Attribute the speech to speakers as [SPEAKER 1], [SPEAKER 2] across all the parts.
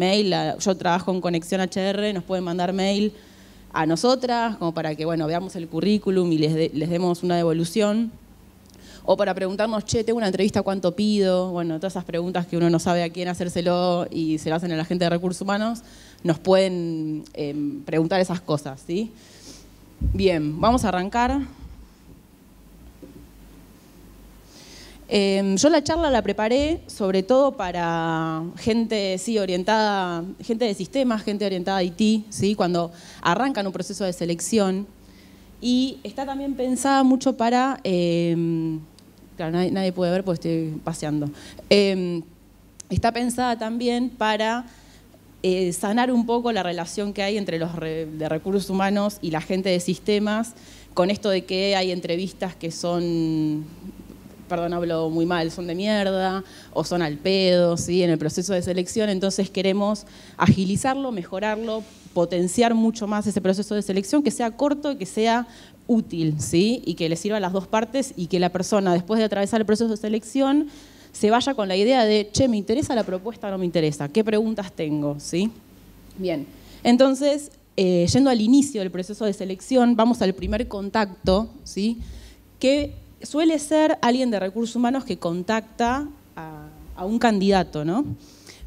[SPEAKER 1] mail. Yo trabajo en Conexión HR, nos pueden mandar mail a nosotras, como para que bueno, veamos el currículum y les, les demos una devolución. O para preguntarnos, che, tengo una entrevista, ¿cuánto pido? Bueno, todas esas preguntas que uno no sabe a quién hacérselo y se lo hacen a la gente de recursos humanos, nos pueden em, preguntar esas cosas, ¿sí? Bien, vamos a arrancar. Em, yo la charla la preparé sobre todo para gente sí, orientada, gente de sistemas, gente orientada a IT, ¿sí? cuando arrancan un proceso de selección. Y está también pensada mucho para... Em, claro, nadie, puede ver porque estoy paseando. Em, está pensada también para eh, sanar un poco la relación que hay entre los de recursos humanos y la gente de sistemas, con esto de que hay entrevistas que son perdón, hablo muy mal, son de mierda o son al pedo, ¿sí? En el proceso de selección, entonces queremos agilizarlo, mejorarlo, potenciar mucho más ese proceso de selección, que sea corto y que sea útil, ¿sí? Y que le sirva a las dos partes y que la persona, después de atravesar el proceso de selección, se vaya con la idea de, che, ¿me interesa la propuesta o no me interesa? ¿Qué preguntas tengo? ¿Sí? Bien, entonces, eh, yendo al inicio del proceso de selección, vamos al primer contacto, ¿sí? Que suele ser alguien de recursos humanos que contacta a, un candidato, ¿no?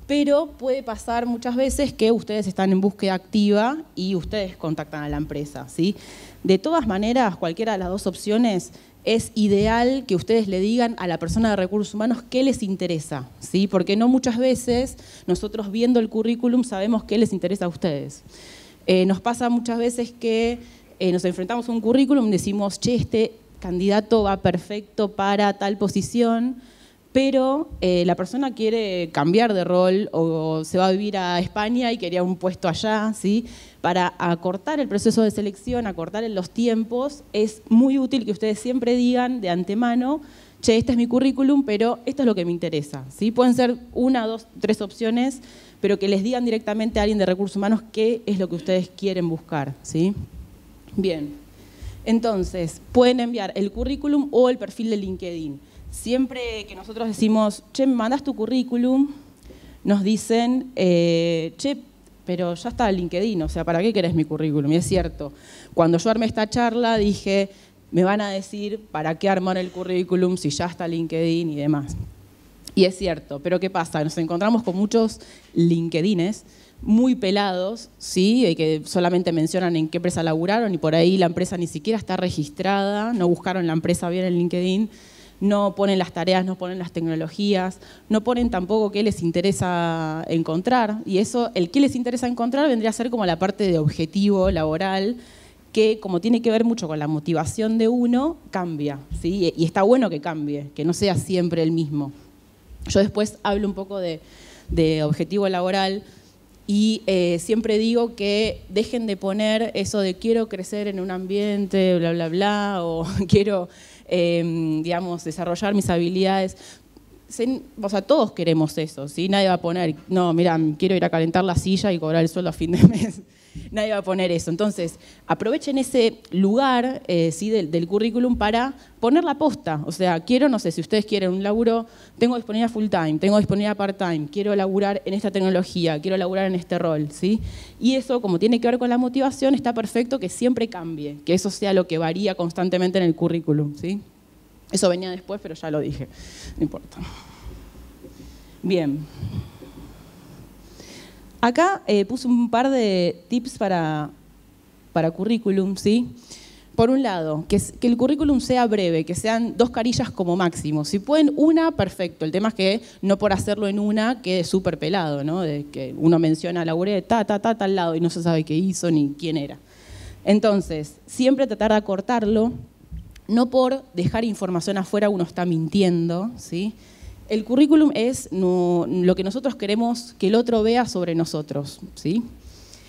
[SPEAKER 1] Pero puede pasar muchas veces que ustedes están en búsqueda activa y ustedes contactan a la empresa, ¿sí? De todas maneras, cualquiera de las dos opciones es ideal que ustedes le digan a la persona de recursos humanos qué les interesa, ¿sí? Porque no muchas veces nosotros viendo el currículum sabemos qué les interesa a ustedes. Eh, nos pasa muchas veces que eh, nos enfrentamos a un currículum y decimos, che, este candidato va perfecto para tal posición, pero eh, la persona quiere cambiar de rol o se va a vivir a España y quería un puesto allá, ¿sí? Para acortar el proceso de selección, acortar los tiempos, es muy útil que ustedes siempre digan de antemano, che, este es mi currículum, pero esto es lo que me interesa, ¿sí? Pueden ser una, dos, tres opciones, pero que les digan directamente a alguien de recursos humanos qué es lo que ustedes quieren buscar, ¿sí? Bien. Entonces, pueden enviar el currículum o el perfil de LinkedIn. Siempre que nosotros decimos, che, me mandas tu currículum, nos dicen, eh, che, pero ya está LinkedIn, o sea, ¿para qué querés mi currículum? Y es cierto, cuando yo armé esta charla dije, me van a decir, ¿para qué armar el currículum si ya está LinkedIn y demás? Y es cierto, pero ¿qué pasa? Nos encontramos con muchos LinkedInes muy pelados, ¿sí? que solamente mencionan en qué empresa laburaron y por ahí la empresa ni siquiera está registrada, no buscaron la empresa bien en LinkedIn, no ponen las tareas, no ponen las tecnologías, no ponen tampoco qué les interesa encontrar. Y eso, el qué les interesa encontrar vendría a ser como la parte de objetivo laboral, que como tiene que ver mucho con la motivación de uno, cambia. ¿sí? Y está bueno que cambie, que no sea siempre el mismo. Yo después hablo un poco de objetivo laboral y eh, siempre digo que dejen de poner eso de quiero crecer en un ambiente, bla, bla, bla, o quiero, em, digamos, desarrollar mis habilidades. O sea, todos queremos eso, ¿sí? Nadie va a poner, no, mira, quiero ir a calentar la silla y cobrar el sueldo a fin de mes. Nadie va a poner eso. Entonces, aprovechen ese lugar eh, ¿sí? del, currículum para poner la posta. O sea, quiero, no sé, si ustedes quieren un laburo, tengo disponibilidad full time, tengo disponibilidad part time, quiero laburar en esta tecnología, quiero laburar en este rol, ¿sí? Y eso, como tiene que ver con la motivación, está perfecto que siempre cambie, que eso sea lo que varía constantemente en el currículum, ¿sí? Eso venía después, pero ya lo dije, no importa. Bien. Acá eh, puse un par de tips para, para currículum, ¿sí? Por un lado, que, el currículum sea breve, que sean dos carillas como máximo. Si pueden una, perfecto. El tema es que no por hacerlo en una quede súper pelado, ¿no? Que uno menciona la de ta, ta, ta, tal lado y no se sabe qué hizo ni quién era. Entonces, siempre tratar de acortarlo, no por dejar información afuera uno está mintiendo, ¿sí? El currículum es lo que nosotros queremos que el otro vea sobre nosotros. ¿sí?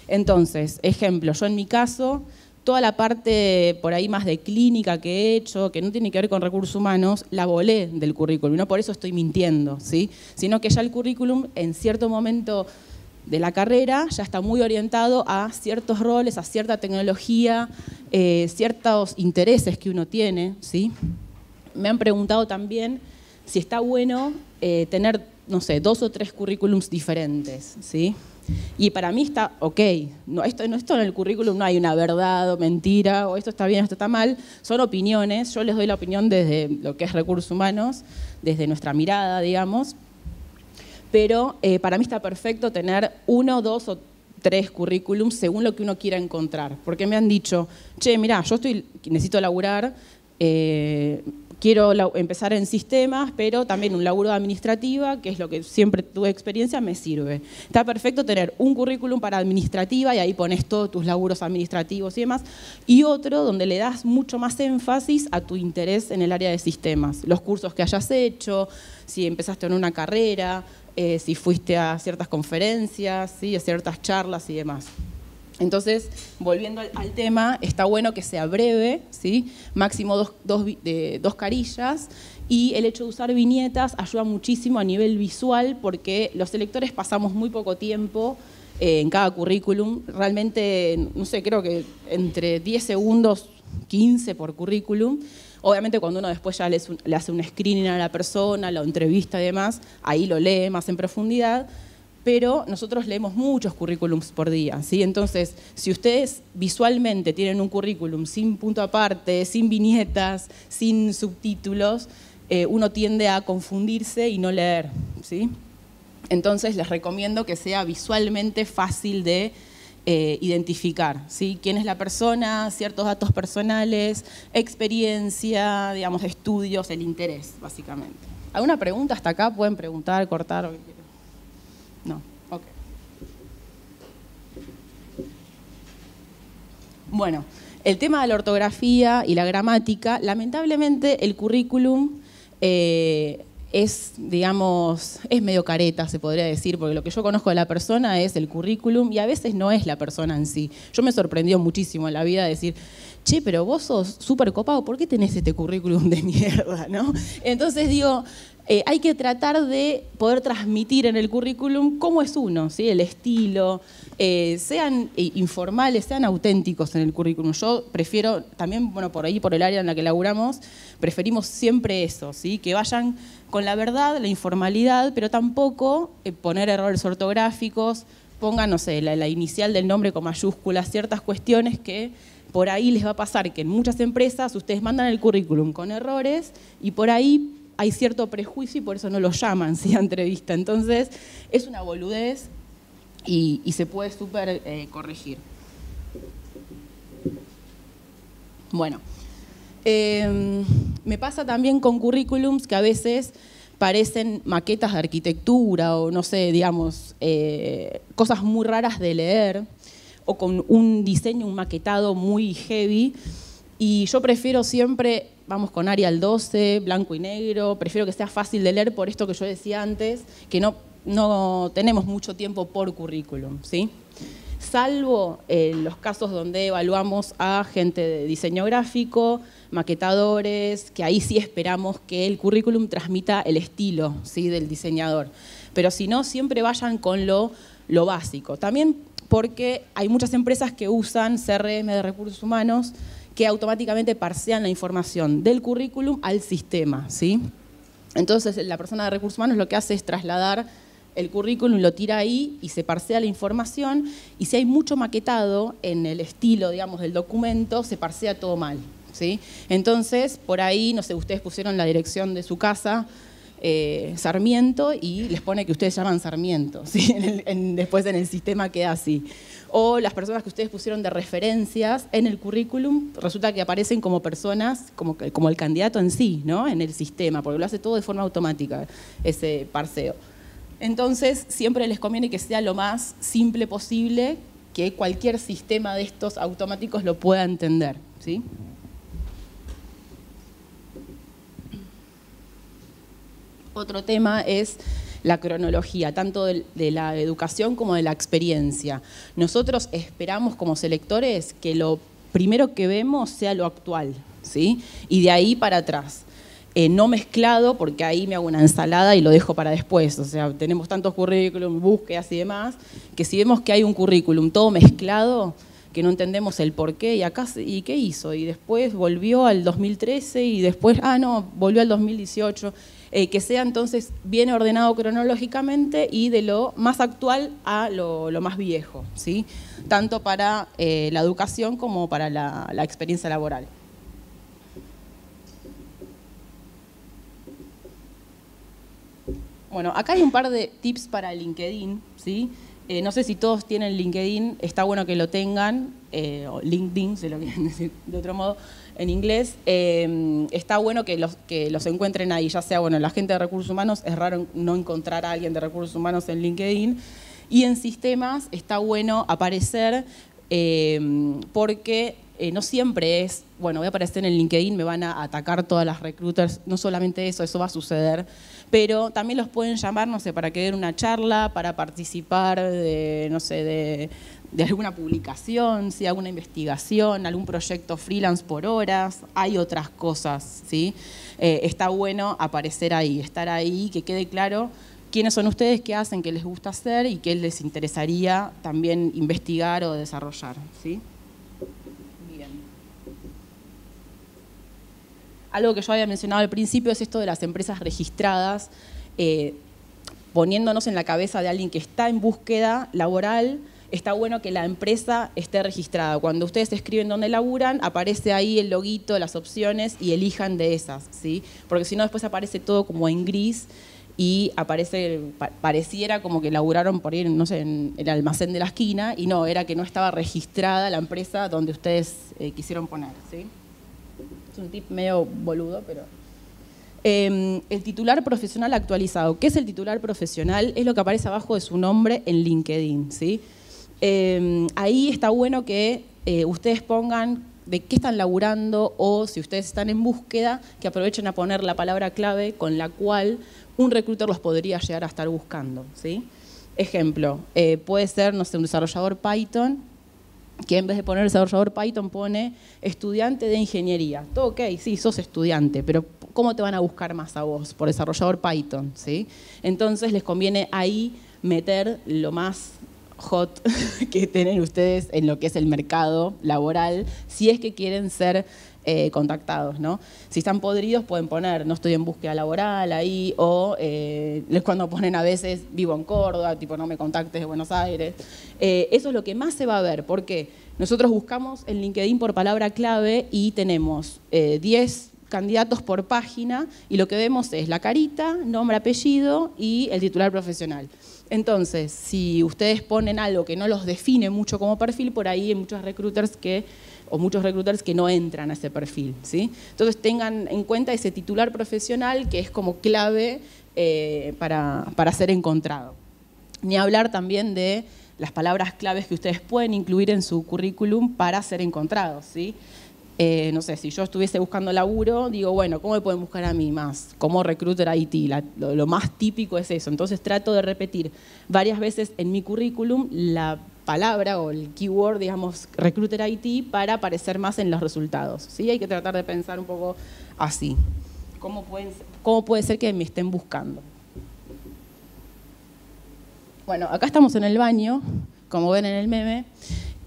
[SPEAKER 1] Entonces, ejemplo, yo en mi caso, toda la parte por ahí más de clínica que he hecho, que no tiene que ver con recursos humanos, la volé del currículum. No por eso estoy mintiendo, ¿sí? sino que ya el currículum en cierto momento de la carrera ya está muy orientado a ciertos roles, a cierta tecnología, eh, ciertos intereses que uno tiene. ¿sí? Me han preguntado también si está bueno eh, tener no sé, dos o tres currículums diferentes, ¿sí? Y para mí está ok. No, esto, en el currículum no hay una verdad o mentira, o esto está bien, esto está mal. Son opiniones. Yo les doy la opinión desde lo que es recursos humanos, desde nuestra mirada, digamos. Pero eh, para mí está perfecto tener uno, dos o tres currículums según lo que uno quiera encontrar. Porque me han dicho, che, mira, yo estoy, necesito laburar. Eh, quiero empezar en sistemas, pero también un laburo de administrativa, que es lo que siempre tuve experiencia, me sirve. Está perfecto tener un currículum para administrativa y ahí pones todos tus laburos administrativos y demás, y otro donde le das mucho más énfasis a tu interés en el área de sistemas, los cursos que hayas hecho, si empezaste en una carrera, eh, si fuiste a ciertas conferencias, ¿sí? a ciertas charlas y demás. Entonces, volviendo al, tema, está bueno que sea breve, ¿sí? máximo dos, dos, carillas, y el hecho de usar viñetas ayuda muchísimo a nivel visual porque los electores pasamos muy poco tiempo eh, en cada currículum, realmente, no sé, creo que entre 10 segundos, 15 por currículum. Obviamente cuando uno después ya le, le hace un screening a la persona, la entrevista y demás, ahí lo lee más en profundidad, pero nosotros leemos muchos currículums por día, ¿sí? Entonces, si ustedes visualmente tienen un currículum sin punto aparte, sin viñetas, sin subtítulos, eh, uno tiende a confundirse y no leer, ¿sí? Entonces, les recomiendo que sea visualmente fácil de eh, identificar, ¿sí? Quién es la persona, ciertos datos personales, experiencia, digamos, estudios, el interés, básicamente. ¿Alguna pregunta hasta acá? Pueden preguntar, cortar. No, ok. Bueno, el tema de la ortografía y la gramática, lamentablemente el currículum eh, es, digamos, es medio careta, se podría decir, porque lo que yo conozco de la persona es el currículum y a veces no es la persona en sí. Yo me sorprendió muchísimo en la vida decir, che, pero vos sos súper copado, ¿por qué tenés este currículum de mierda? ¿no? Entonces digo, eh, hay que tratar de poder transmitir en el currículum cómo es uno, ¿sí? el estilo, eh, sean eh, informales, sean auténticos en el currículum. Yo prefiero, también, bueno, por ahí, por el área en la que laburamos, preferimos siempre eso, ¿sí? que vayan con la verdad, la informalidad, pero tampoco poner errores ortográficos, pongan, no sé, la, la inicial del nombre con mayúsculas, ciertas cuestiones que por ahí les va a pasar que en muchas empresas ustedes mandan el currículum con errores y por ahí hay cierto prejuicio y por eso no lo llaman ¿sí? a entrevista. Entonces, es una boludez y, se puede súper eh, corregir. Bueno, em, me pasa también con currículums que a veces parecen maquetas de arquitectura o no sé, digamos, eh, cosas muy raras de leer o con un diseño, un maquetado muy heavy. Y yo prefiero siempre vamos con Arial 12, blanco y negro, prefiero que sea fácil de leer por esto que yo decía antes, que no, no tenemos mucho tiempo por currículum, ¿sí? Salvo en los casos donde evaluamos a gente de diseño gráfico, maquetadores, que ahí sí esperamos que el currículum transmita el estilo ¿sí? del diseñador. Pero si no, siempre vayan con lo, lo básico. También porque hay muchas empresas que usan CRM de recursos humanos que automáticamente parsean la información del currículum al sistema. ¿sí? Entonces, la persona de recursos humanos lo que hace es trasladar el currículum, lo tira ahí y se parsea la información. Y si hay mucho maquetado en el estilo, digamos, del documento, se parsea todo mal. ¿sí? Entonces, por ahí, no sé, ustedes pusieron la dirección de su casa, eh, Sarmiento y les pone que ustedes llaman Sarmiento, ¿sí? después en el sistema queda así o las personas que ustedes pusieron de referencias en el currículum, resulta que aparecen como personas, como, como el candidato en sí, ¿no? en el sistema, porque lo hace todo de forma automática, ese parseo. Entonces, siempre les conviene que sea lo más simple posible, que cualquier sistema de estos automáticos lo pueda entender. ¿sí? Otro tema es la cronología, tanto de, la educación como de la experiencia. Nosotros esperamos como selectores que lo primero que vemos sea lo actual, ¿sí? Y de ahí para atrás. Eh, no mezclado, porque ahí me hago una ensalada y lo dejo para después. O sea, tenemos tantos currículum, búsquedas y demás, que si vemos que hay un currículum todo mezclado, que no entendemos el por qué y acá y qué hizo y después volvió al 2013 y después ah no volvió al 2018 eh, que sea entonces bien ordenado cronológicamente y de lo más actual a lo, más viejo sí tanto para eh, la educación como para la, la experiencia laboral Bueno, acá hay un par de tips para LinkedIn, ¿sí? Eh, no sé si todos tienen LinkedIn, está bueno que lo tengan, eh, o LinkedIn, se lo quieren decir de otro modo, en inglés. Eh, está bueno que los, que los encuentren ahí, ya sea, bueno, la gente de recursos humanos, es raro no encontrar a alguien de recursos humanos en LinkedIn. Y en sistemas está bueno aparecer porque no siempre es, bueno, voy a aparecer en LinkedIn, me van a atacar todas las recruiters, no solamente eso, eso va a suceder pero también los pueden llamar, no sé, para que den una charla, para participar de, no sé, de, alguna publicación, si alguna investigación, algún proyecto freelance por horas, hay otras cosas, ¿sí? Eh, está bueno aparecer ahí, estar ahí, que quede claro quiénes son ustedes, qué hacen, qué les gusta hacer y qué les interesaría también investigar o desarrollar, ¿sí? Algo que yo había mencionado al principio es esto de las empresas registradas, eh, poniéndonos en la cabeza de alguien que está en búsqueda laboral, está bueno que la empresa esté registrada. Cuando ustedes escriben dónde laburan, aparece ahí el loguito, las opciones y elijan de esas, ¿sí? Porque si no, después aparece todo como en gris y aparece, pareciera como que laburaron por ir, no sé, en el almacén de la esquina y no, era que no estaba registrada la empresa donde ustedes eh, quisieron poner, ¿sí? Es un tip medio boludo, pero... Em, el titular profesional actualizado. ¿Qué es el titular profesional? Es lo que aparece abajo de su nombre en LinkedIn. ¿sí? Em, ahí está bueno que eh, ustedes pongan de qué están laburando o si ustedes están en búsqueda, que aprovechen a poner la palabra clave con la cual un recruiter los podría llegar a estar buscando. ¿sí? Ejemplo, eh, puede ser, no sé, un desarrollador Python que en vez de poner desarrollador Python pone estudiante de ingeniería. Todo ok, sí, sos estudiante, pero ¿cómo te van a buscar más a vos? Por desarrollador Python, ¿sí? Entonces les conviene ahí meter lo más hot que tienen ustedes en lo que es el mercado laboral, si es que quieren ser eh, contactados, ¿no? Si están podridos pueden poner no estoy en búsqueda laboral ahí o eh, cuando ponen a veces vivo en Córdoba, tipo no me contactes de Buenos Aires. Eh, eso es lo que más se va a ver porque nosotros buscamos en LinkedIn por palabra clave y tenemos 10 candidatos por página y lo que vemos es la carita, nombre, apellido y el titular profesional. Entonces, si ustedes ponen algo que no los define mucho como perfil, por ahí hay muchos recruiters que o muchos reclutadores que no entran a ese perfil. ¿sí? Entonces tengan en cuenta ese titular profesional que es como clave eh, para, ser encontrado. Ni hablar también de las palabras claves que ustedes pueden incluir en su currículum para ser encontrados. ¿sí? Eh, no sé, si yo estuviese buscando laburo, digo, bueno, ¿cómo me pueden buscar a mí más? Como recruiter IT, lo, lo, más típico es eso. Entonces trato de repetir varias veces en mi currículum la palabra o el keyword, digamos, Recruiter IT para aparecer más en los resultados. ¿sí? Hay que tratar de pensar un poco así. ¿Cómo, cómo puede ser que me estén buscando? Bueno, acá estamos en el baño, como ven en el meme,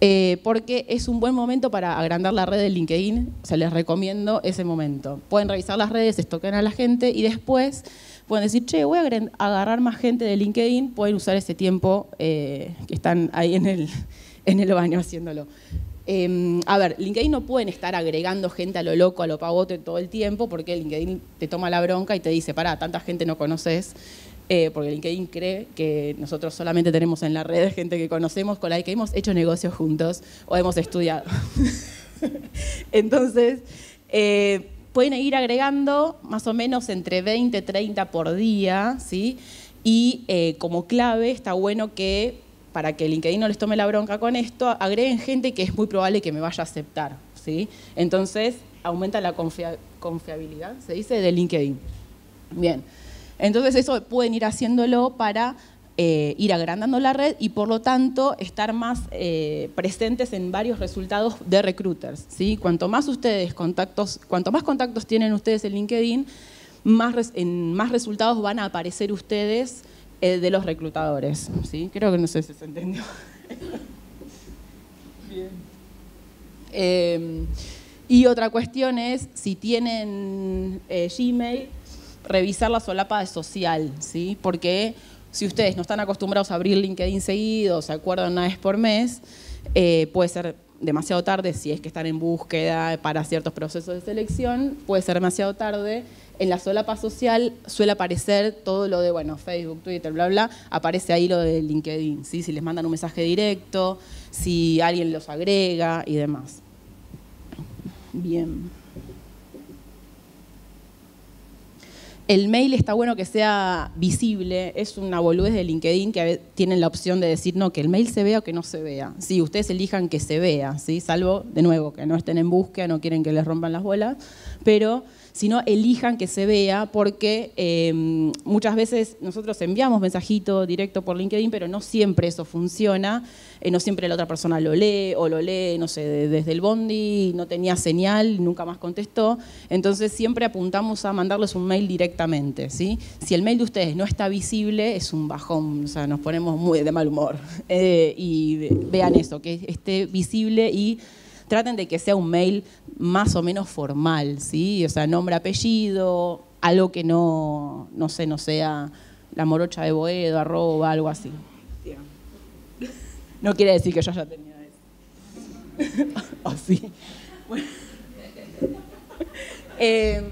[SPEAKER 1] eh, porque es un buen momento para agrandar la red de LinkedIn. O sea, les recomiendo ese momento. Pueden revisar las redes, estoquean a la gente y después pueden decir, che, voy a agarrar más gente de LinkedIn, pueden usar ese tiempo eh, que están ahí en el, en el baño haciéndolo. Em, a ver, LinkedIn no pueden estar agregando gente a lo loco, a lo pavote todo el tiempo, porque LinkedIn te toma la bronca y te dice, pará, tanta gente no conoces, eh, porque LinkedIn cree que nosotros solamente tenemos en la red gente que conocemos, con la que hemos hecho negocios juntos o hemos estudiado. Entonces, eh, pueden ir agregando más o menos entre 20 y 30 por día, ¿sí? Y eh, como clave está bueno que, para que LinkedIn no les tome la bronca con esto, agreguen gente que es muy probable que me vaya a aceptar, ¿sí? Entonces, aumenta la confiabilidad, se dice, de LinkedIn. Bien, entonces eso pueden ir haciéndolo para eh, ir agrandando la red y por lo tanto estar más eh, presentes en varios resultados de recruiters. ¿sí? Cuanto más ustedes contactos, cuanto más contactos tienen ustedes en LinkedIn, más, en más resultados van a aparecer ustedes eh, de los reclutadores. ¿sí? Creo que no sé si se entendió. Bien. Eh, y otra cuestión es, si tienen Gmail, revisar la solapa de social, ¿sí? Porque si ustedes no están acostumbrados a abrir LinkedIn seguido, se acuerdan una vez por mes, eh, puede ser demasiado tarde si es que están en búsqueda para ciertos procesos de selección, puede ser demasiado tarde. En la solapa social suele aparecer todo lo de, bueno, Facebook, Twitter, bla, bla, aparece ahí lo de LinkedIn, ¿sí? si les mandan un mensaje directo, si alguien los agrega y demás. Bien. El mail está bueno que sea visible, es una boludez de LinkedIn que tienen la opción de decir no, que el mail se vea o que no se vea. Sí, ustedes elijan que se vea, ¿sí? salvo, de nuevo, que no estén en búsqueda, no quieren que les rompan las bolas, pero sino elijan que se vea porque em, muchas veces nosotros enviamos mensajito directo por LinkedIn, pero no siempre eso funciona, eh, no siempre la otra persona lo lee o lo lee, no sé, desde el bondi, no tenía señal, nunca más contestó, entonces siempre apuntamos a mandarles un mail directamente, ¿sí? Si el mail de ustedes no está visible, es un bajón, o sea, nos ponemos muy de mal humor. Eh, y vean eso, que esté visible y traten de que sea un mail más o menos formal, ¿sí? O sea, nombre, apellido, algo que no, no sé, no sea la morocha de Boedo, arroba, algo así. No quiere decir que yo haya tenido eso. Así. Bueno. Eh,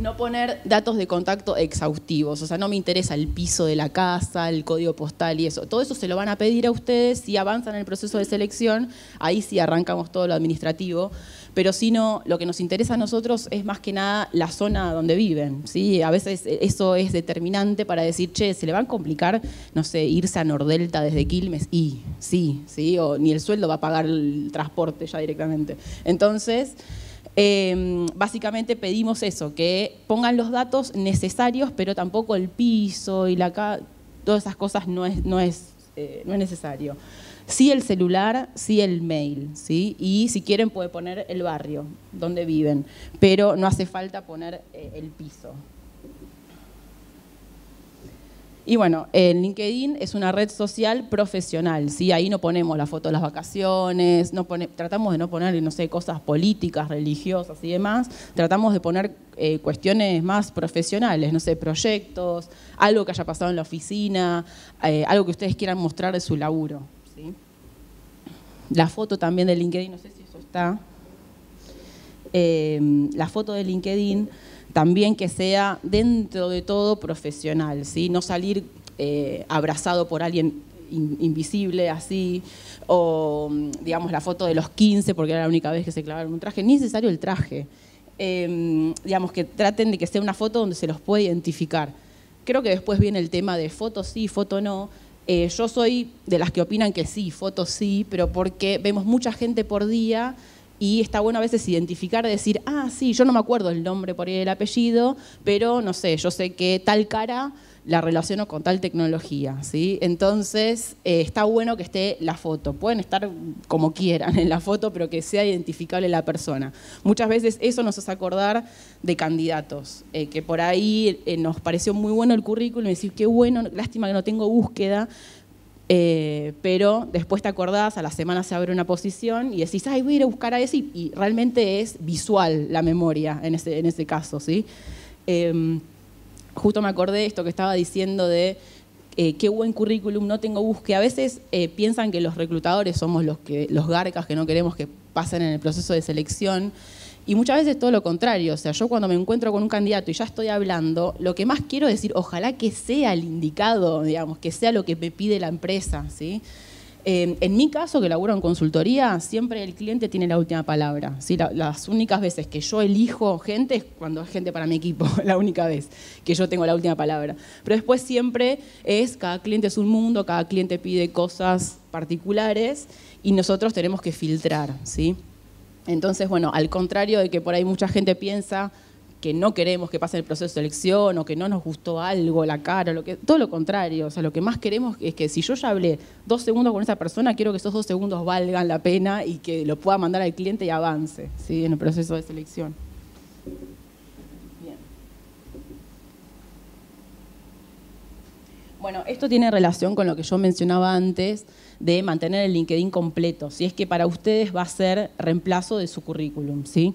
[SPEAKER 1] no poner datos de contacto exhaustivos, o sea, no me interesa el piso de la casa, el código postal y eso. Todo eso se lo van a pedir a ustedes si avanzan en el proceso de selección, ahí sí arrancamos todo lo administrativo, pero si no, lo que nos interesa a nosotros es más que nada la zona donde viven, ¿sí? A veces eso es determinante para decir, che, se le va a complicar, no sé, irse a Nordelta desde Quilmes y sí, sí, o ni el sueldo va a pagar el transporte ya directamente. Entonces, Em, básicamente pedimos eso, que pongan los datos necesarios, pero tampoco el piso y la todas esas cosas no es, no es, eh, no es necesario. Sí el celular, sí el mail, ¿sí? y si quieren puede poner el barrio donde viven, pero no hace falta poner eh, el piso. Y bueno, el LinkedIn es una red social profesional, ¿sí? Ahí no ponemos la foto de las vacaciones, no tratamos de no poner, no sé, cosas políticas, religiosas y demás. Tratamos de poner eh, cuestiones más profesionales, no sé, proyectos, algo que haya pasado en la oficina, eh, algo que ustedes quieran mostrar de su laburo, ¿sí? La foto también de LinkedIn, no sé si eso está. Eh, la foto de LinkedIn también que sea dentro de todo profesional, ¿sí? no salir eh, abrazado por alguien invisible así, o digamos la foto de los 15 porque era la única vez que se clavaron un traje, ni necesario el traje. Em, digamos que traten de que sea una foto donde se los pueda identificar. Creo que después viene el tema de foto sí, foto no. Eh, yo soy de las que opinan que sí, foto sí, pero porque vemos mucha gente por día y está bueno a veces identificar, decir, ah, sí, yo no me acuerdo el nombre por ahí el apellido, pero no sé, yo sé que tal cara la relaciono con tal tecnología, ¿sí? Entonces, eh, está bueno que esté la foto. Pueden estar como quieran en la foto, pero que sea identificable la persona. Muchas veces eso nos hace acordar de candidatos, eh, que por ahí eh, nos pareció muy bueno el currículum y decir, qué bueno, lástima que no tengo búsqueda, eh, pero después te acordás, a la semana se abre una posición y decís, ay, voy a ir a buscar a ese, y, realmente es visual la memoria en ese, en ese caso, ¿sí? Em, justo me acordé esto que estaba diciendo de eh, qué buen currículum, no tengo búsqueda. A veces eh, piensan que los reclutadores somos los, que, los garcas que no queremos que pasen en el proceso de selección. Y muchas veces todo lo contrario, o sea, yo cuando me encuentro con un candidato y ya estoy hablando, lo que más quiero decir, ojalá que sea el indicado, digamos, que sea lo que me pide la empresa, ¿sí? Eh, en mi caso, que laburo en consultoría, siempre el cliente tiene la última palabra. ¿sí? las únicas veces que yo elijo gente es cuando es gente para mi equipo, la única vez que yo tengo la última palabra. Pero después siempre es, cada cliente es un mundo, cada cliente pide cosas particulares y nosotros tenemos que filtrar. ¿sí? Entonces, bueno, al contrario de que por ahí mucha gente piensa que no queremos que pase el proceso de selección o que no nos gustó algo, la cara, lo que, todo lo contrario. O sea, lo que más queremos es que si yo ya hablé dos segundos con esa persona, quiero que esos dos segundos valgan la pena y que lo pueda mandar al cliente y avance ¿sí? en el proceso de selección. Bueno, esto tiene relación con lo que yo mencionaba antes de mantener el LinkedIn completo, si es que para ustedes va a ser reemplazo de su currículum, ¿sí?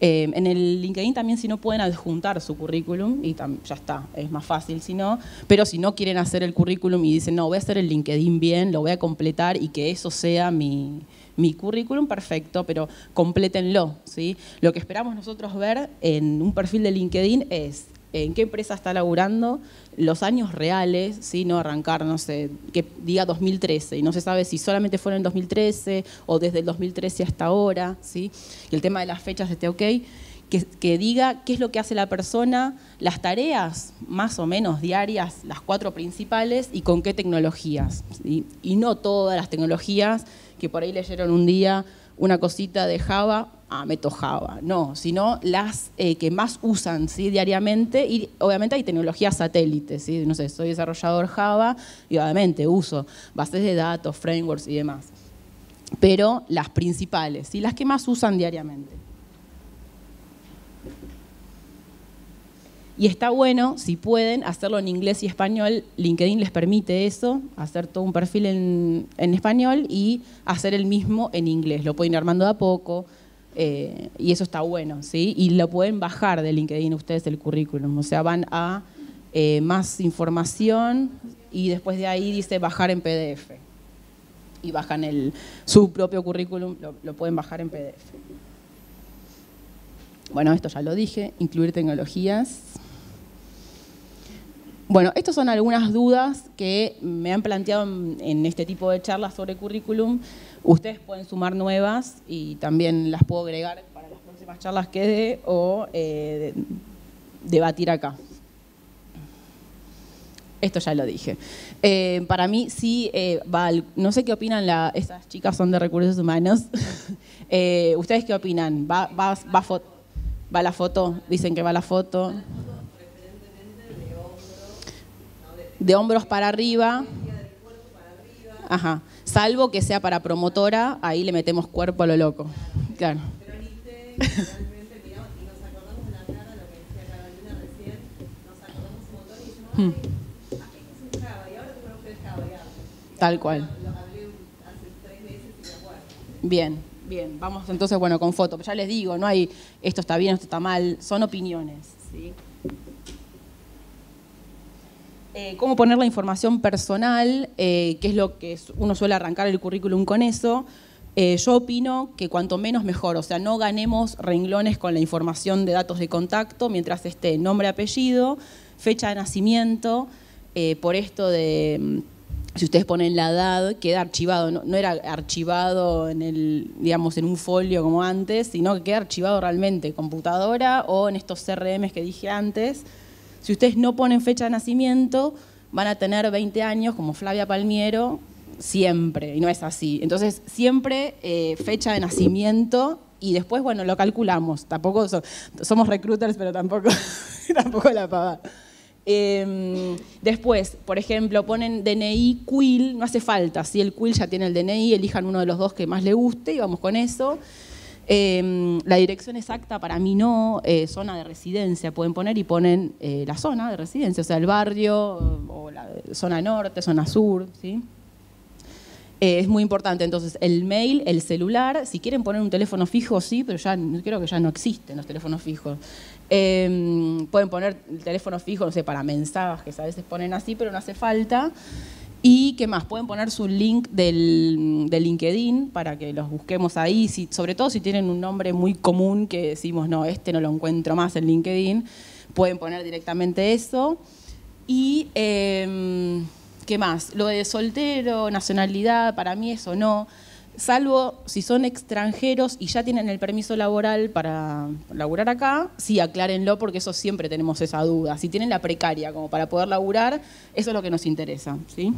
[SPEAKER 1] Eh, en el LinkedIn también si no pueden adjuntar su currículum y ya está, es más fácil si no, pero si no quieren hacer el currículum y dicen, no, voy a hacer el LinkedIn bien, lo voy a completar y que eso sea mi, mi currículum, perfecto, pero complétenlo. ¿sí? Lo que esperamos nosotros ver en un perfil de LinkedIn es en qué empresa está laburando, los años reales, ¿sí? no arrancar, no sé, que diga 2013, y no se sabe si solamente fueron en 2013 o desde el 2013 hasta ahora, ¿sí? y el tema de las fechas esté ok, que, que, diga qué es lo que hace la persona, las tareas más o menos diarias, las cuatro principales, y con qué tecnologías, y no todas las tecnologías que por ahí leyeron un día una cosita de Java, ah, meto Java. No, sino las eh, que más usan ¿sí? diariamente y obviamente hay tecnologías satélites. ¿sí? No sé, soy desarrollador Java y obviamente uso bases de datos, frameworks y demás. Pero las principales, ¿sí? las que más usan diariamente. Y está bueno, si pueden, hacerlo en inglés y español. LinkedIn les permite eso, hacer todo un perfil en, español y hacer el mismo en inglés. Lo pueden ir armando de a poco eh, y eso está bueno, ¿sí? Y lo pueden bajar de LinkedIn ustedes el currículum. O sea, van a eh, más información y después de ahí dice bajar en PDF. Y bajan el, su propio currículum, lo, lo pueden bajar en PDF. Bueno, esto ya lo dije, incluir tecnologías. Bueno, estas son algunas dudas que me han planteado en, este tipo de charlas sobre currículum. Ustedes pueden sumar nuevas y también las puedo agregar para las próximas charlas que dé o eh, debatir acá. Esto ya lo dije. Eh, para mí sí, eh, va no sé qué opinan, la, estas chicas son de recursos humanos. ¿Ustedes qué opinan? ¿Va, va, va, va la foto? Dicen que va la foto. De hombros para arriba. Ajá. Salvo que sea para promotora, ahí le metemos cuerpo a lo loco. Claro. Hmm. Tal cual. Bien, bien. Vamos entonces, bueno, con foto. Ya les digo, no hay esto está bien, esto está mal. Son opiniones. ¿sí? Eh, cómo poner la información personal, eh, que es lo que uno suele arrancar el currículum con eso. Eh, yo opino que cuanto menos mejor, o sea, no ganemos renglones con la información de datos de contacto mientras esté nombre, apellido, fecha de nacimiento, por esto de, mm, si ustedes ponen la edad, queda archivado, no, era archivado en, el, digamos, en un folio como antes, sino que queda archivado realmente en computadora o en estos CRMs que dije antes, si ustedes no ponen fecha de nacimiento, van a tener 20 años como Flavia Palmiero siempre, y no es así. Entonces, siempre eh, fecha de nacimiento y después, bueno, lo calculamos. Tampoco somos recruiters, pero tampoco, tampoco la paga. Em, después, por ejemplo, ponen DNI, Quill, no hace falta. Si el Quill ya tiene el DNI, elijan uno de los dos que más le guste y vamos con eso. Em, la dirección exacta para mí no, eh, zona de residencia pueden poner y ponen eh, la zona de residencia, o sea, el barrio o la zona norte, zona sur, ¿sí? Eh, es muy importante, entonces, el mail, el celular, si quieren poner un teléfono fijo, sí, pero ya creo que ya no existen los teléfonos fijos. Em, pueden poner el teléfono fijo, no sé, para mensajes, a veces ponen así, pero no hace falta. Y qué más, pueden poner su link del, LinkedIn para que los busquemos ahí, sobre todo si tienen un nombre muy común que decimos, no, este no lo encuentro más en LinkedIn, pueden poner directamente eso. Y em, qué más, lo de soltero, nacionalidad, para mí eso no, salvo si son extranjeros y ya tienen el permiso laboral para laburar acá, sí, aclárenlo porque eso siempre tenemos esa duda. Si tienen la precaria como para poder laburar, eso es lo que nos interesa. ¿sí?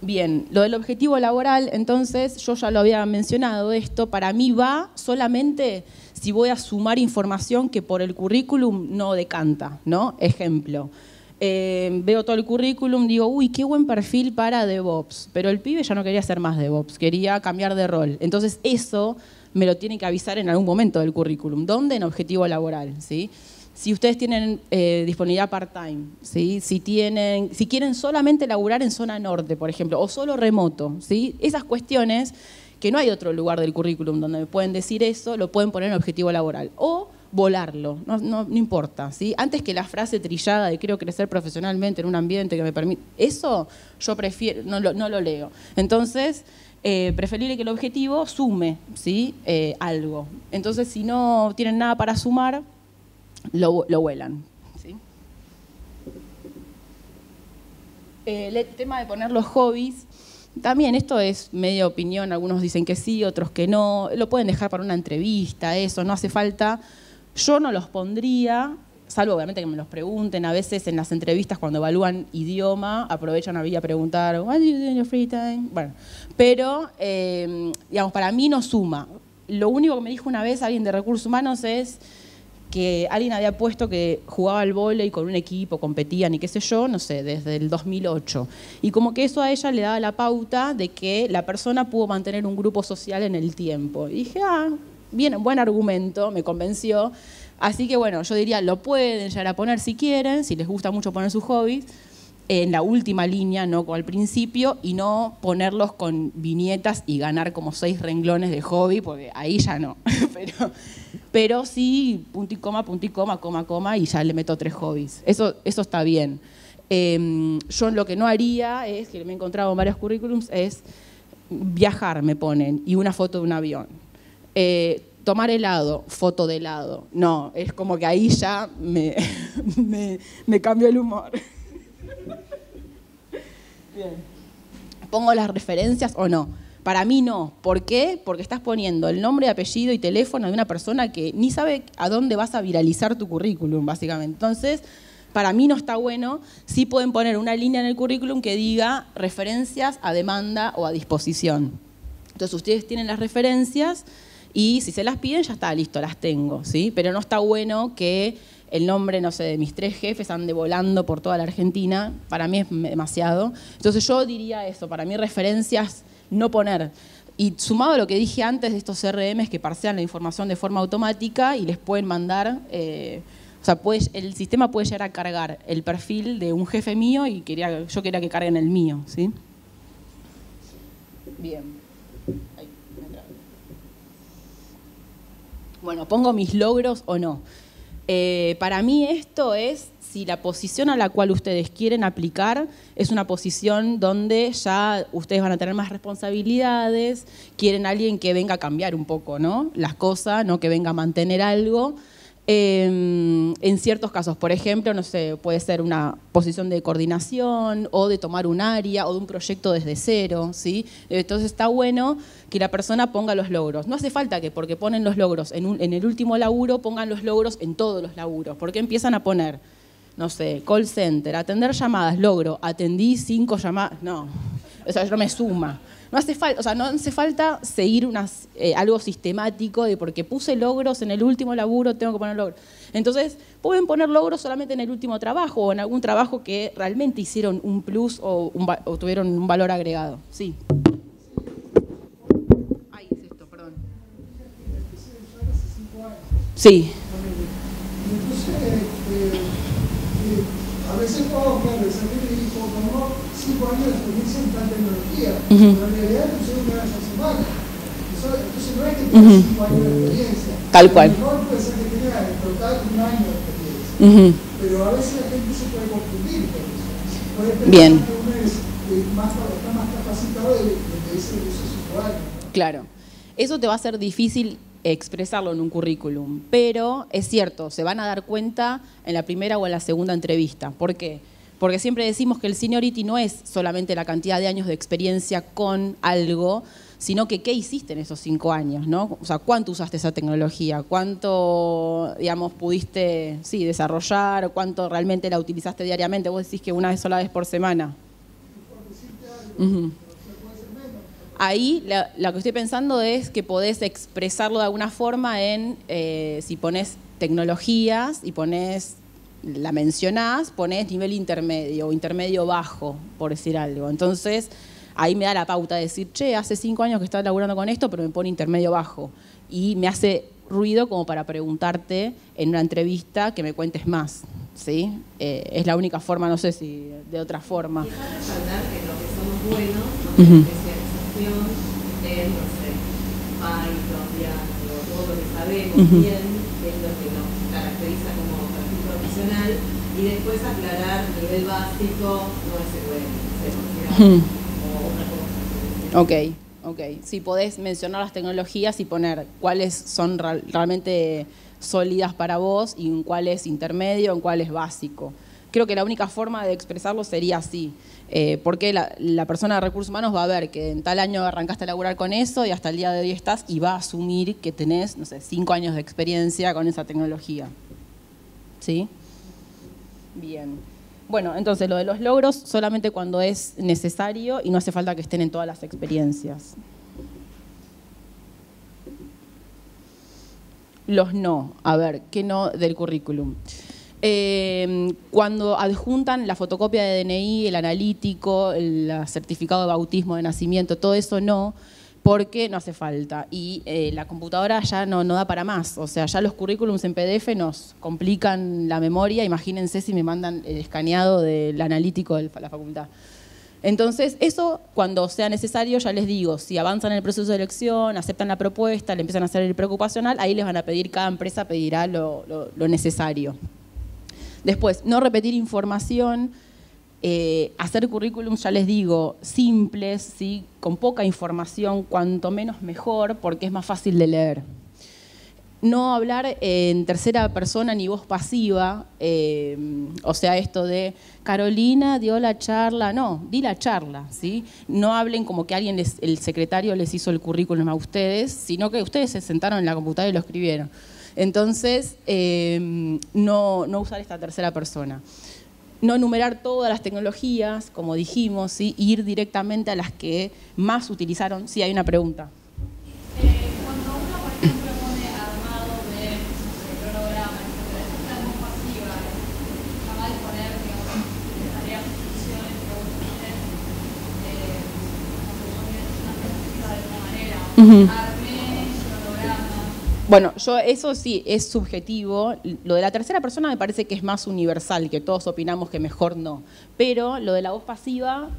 [SPEAKER 1] Bien, lo del objetivo laboral, entonces, yo ya lo había mencionado esto, para mí va solamente si voy a sumar información que por el currículum no decanta, ¿no? Ejemplo, eh, veo todo el currículum, digo, uy, qué buen perfil para DevOps, pero el pibe ya no quería ser más DevOps, quería cambiar de rol. Entonces eso me lo tiene que avisar en algún momento del currículum. ¿Dónde? En objetivo laboral, ¿sí? si ustedes tienen eh, disponibilidad part-time, ¿sí? si, si quieren solamente laburar en zona norte, por ejemplo, o solo remoto, ¿sí? esas cuestiones que no hay otro lugar del currículum donde me pueden decir eso, lo pueden poner en objetivo laboral. O volarlo, no, no, importa. ¿sí? Antes que la frase trillada de quiero crecer profesionalmente en un ambiente que me permite, eso yo prefiero, no lo, no lo leo. Entonces, eh, preferible que el objetivo sume ¿sí? Eh, algo. Entonces, si no tienen nada para sumar, lo, lo vuelan. Eh, el tema de poner los hobbies, también esto es media opinión, algunos dicen que sí, otros que no, lo pueden dejar para una entrevista, eso, no hace falta. Yo no los pondría, salvo obviamente que me los pregunten, a veces en las entrevistas cuando evalúan idioma, aprovechan a mí a preguntar, what do you do in your free time? Bueno, pero, eh, digamos, para mí no suma. Lo único que me dijo una vez alguien de recursos humanos es, que alguien había puesto que jugaba al vóley con un equipo, competían y qué sé yo, no sé, desde el 2008. Y como que eso a ella le daba la pauta de que la persona pudo mantener un grupo social en el tiempo. Y dije, ah, bien, buen argumento, me convenció. Así que bueno, yo diría, lo pueden llegar a poner si quieren, si les gusta mucho poner sus hobbies, en la última línea, no al principio, y no ponerlos con viñetas y ganar como seis renglones de hobby, porque ahí ya no. pero, pero sí, punto y coma, punto y coma, coma, coma, y ya le meto tres hobbies. Eso, eso está bien. Em, yo lo que no haría es, que me he encontrado en varios currículums, es viajar, me ponen, y una foto de un avión. Eh, tomar helado, foto de helado. No, es como que ahí ya me, me, me cambió el humor. Bien. ¿Pongo las referencias o no? Para mí no. ¿Por qué? Porque estás poniendo el nombre, apellido y teléfono de una persona que ni sabe a dónde vas a viralizar tu currículum, básicamente. Entonces, para mí no está bueno. Sí pueden poner una línea en el currículum que diga referencias a demanda o a disposición. Entonces, ustedes tienen las referencias y si se las piden, ya está, listo, las tengo. ¿sí? Pero no está bueno que el nombre, no sé, de mis tres jefes ande volando por toda la Argentina, para mí es demasiado. Entonces yo diría eso, para mí referencias no poner. Y sumado a lo que dije antes de estos CRMs que parsean la información de forma automática y les pueden mandar, eh, o sea, el sistema puede llegar a cargar el perfil de un jefe mío y quería, yo quería que carguen el mío, ¿sí? Bien. Bueno, pongo mis logros o no. Eh, para mí esto es si la posición a la cual ustedes quieren aplicar es una posición donde ya ustedes van a tener más responsabilidades, quieren alguien que venga a cambiar un poco ¿no? las cosas, no que venga a mantener algo. Em, en ciertos casos, por ejemplo, no sé, puede ser una posición de coordinación o de tomar un área o de un proyecto desde cero, ¿sí? Entonces está bueno que la persona ponga los logros. No hace falta que porque ponen los logros en, el último laburo pongan los logros en todos los laburos, porque empiezan a poner, no sé, call center, atender llamadas, logro, atendí cinco llamadas, no, eso no me suma. No hace falta, o sea, no hace falta seguir eh, algo sistemático de porque puse logros en el último laburo, tengo que poner logros. Entonces, pueden poner logros solamente en el último trabajo o en algún trabajo que realmente hicieron un plus o, tuvieron un valor agregado. Sí. Sí.
[SPEAKER 2] 5 años de experiencia en tal tecnología, uh -huh. pero en realidad no soy una vez a semana. Entonces no es que tenga 5 uh -huh. años de experiencia.
[SPEAKER 1] Tal cual.
[SPEAKER 2] El mejor puede ser que tenga en total un año de experiencia. Uh -huh. Pero a veces la gente se puede confundir con eso. Puede
[SPEAKER 1] Bien.
[SPEAKER 2] que uno es, eh, más, está más capacitado de lo que dice el uso usuario.
[SPEAKER 1] Claro. Eso te va a ser difícil expresarlo en un currículum, pero es cierto, se van a dar cuenta en la primera o en la segunda entrevista. ¿Por qué? Siempre decimos que el seniority no es solamente la cantidad de años de experiencia con algo, sino que qué hiciste en esos cinco años, ¿no? O sea, cuánto usaste esa tecnología, cuánto, digamos, pudiste, sí, desarrollar, cuánto realmente la utilizaste diariamente. Vos decís que una vez sola vez por semana. Ahí lo que estoy pensando es que podés expresarlo de alguna forma en, eh, si pones tecnologías y pones, la mencionás, pones nivel intermedio o intermedio bajo, por decir algo. Entonces, ahí me da la pauta de decir, che, hace cinco años que estás laburando con esto, pero me pone intermedio bajo. Y me hace ruido como para preguntarte en una entrevista que me cuentes más. ¿sí? Eh, es la única forma, no sé si de otra forma.
[SPEAKER 3] Resaltar que lo que somos buenos, nuestra uh -huh. especialización es, no sé, Python, todo lo que sabemos uh -huh. bien, es lo que como profesional, y después aclarar nivel básico, no es o otra cosa.
[SPEAKER 1] Ok. Ok, si podés mencionar las tecnologías y poner cuáles son realmente sólidas para vos y en cuál es intermedio, en cuál es básico. Creo que la única forma de expresarlo sería así, eh, porque la, la, persona de recursos humanos va a ver que en tal año arrancaste a laburar con eso y hasta el día de hoy estás y va a asumir que tenés, no sé, cinco años de experiencia con esa tecnología. ¿Sí? Bien. Bueno, entonces lo de los logros solamente cuando es necesario y no hace falta que estén en todas las experiencias. Los no, a ver, ¿qué no del currículum? Eh, cuando adjuntan la fotocopia de DNI, el analítico, el certificado de bautismo de nacimiento, todo eso no, porque no hace falta. Y eh, la computadora ya no, no, da para más. O sea, ya los currículums en PDF nos complican la memoria. Imagínense si me mandan el escaneado del analítico de la facultad. Entonces, eso cuando sea necesario, ya les digo, si avanzan en el proceso de elección, aceptan la propuesta, le empiezan a hacer el preocupacional, ahí les van a pedir, cada empresa pedirá lo, lo, lo necesario. Después, no repetir información, eh, hacer currículums, ya les digo, simples, ¿sí? con poca información, cuanto menos mejor, porque es más fácil de leer. No hablar en tercera persona ni voz pasiva, eh, o sea, esto de Carolina dio la charla, no, di la charla, ¿sí? No hablen como que alguien, el secretario les hizo el currículum a ustedes, sino que ustedes se sentaron en la computadora y lo escribieron. Entonces, eh, no, no usar esta tercera persona no enumerar todas las tecnologías, como dijimos, ¿sí? ir directamente a las que más utilizaron. Sí, hay una pregunta. Bueno, yo eso sí es subjetivo. Lo de la tercera persona me parece que es más universal, que todos opinamos que mejor no. Pero lo de la voz pasiva